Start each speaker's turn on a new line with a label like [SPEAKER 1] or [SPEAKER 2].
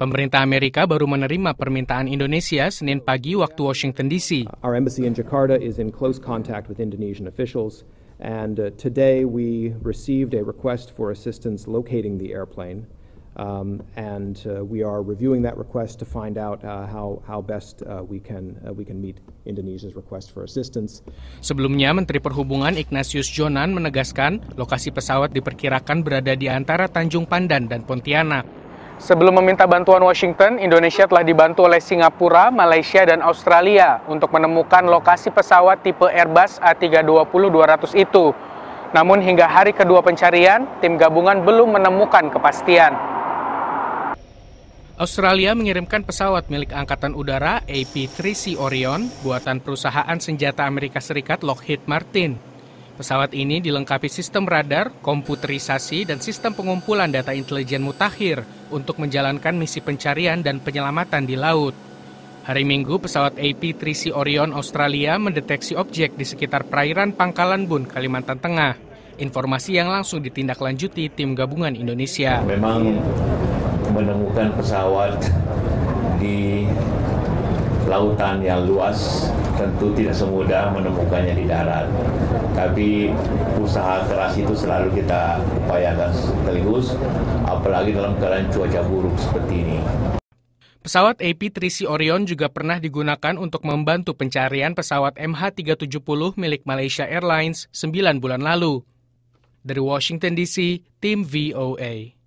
[SPEAKER 1] Pemerintah Amerika baru menerima permintaan Indonesia Senin pagi waktu Washington DC.
[SPEAKER 2] Our embassy in Jakarta is in close contact with Indonesian officials, and uh, today we received a request for assistance locating the airplane. Um, and uh, we are reviewing that request to find out uh, how, how best uh, we, can, uh, we can meet Indonesia's request for assistance.
[SPEAKER 1] Sebelumnya, Menteri Perhubungan Ignatius Jonan menegaskan lokasi pesawat diperkirakan berada di antara Tanjung Pandan dan Pontianak. Sebelum meminta bantuan Washington, Indonesia telah dibantu oleh Singapura, Malaysia, dan Australia untuk menemukan lokasi pesawat tipe Airbus A320-200 itu. Namun hingga hari kedua pencarian, tim gabungan belum menemukan kepastian. Australia mengirimkan pesawat milik Angkatan Udara AP-3C Orion buatan perusahaan senjata Amerika Serikat Lockheed Martin Pesawat ini dilengkapi sistem radar, komputerisasi, dan sistem pengumpulan data intelijen mutakhir untuk menjalankan misi pencarian dan penyelamatan di laut. Hari Minggu, pesawat AP-3C Orion Australia mendeteksi objek di sekitar perairan Pangkalan Bun, Kalimantan Tengah. Informasi yang langsung ditindaklanjuti tim gabungan Indonesia.
[SPEAKER 3] Memang menemukan pesawat di lautan yang luas tentu tidak semudah menemukannya di darat. Tapi usaha keras itu selalu kita upayakan sekaligus, apalagi dalam keadaan cuaca buruk seperti ini.
[SPEAKER 1] Pesawat AP-3C Orion juga pernah digunakan untuk membantu pencarian pesawat MH370 milik Malaysia Airlines 9 bulan lalu. Dari Washington DC, tim VOA.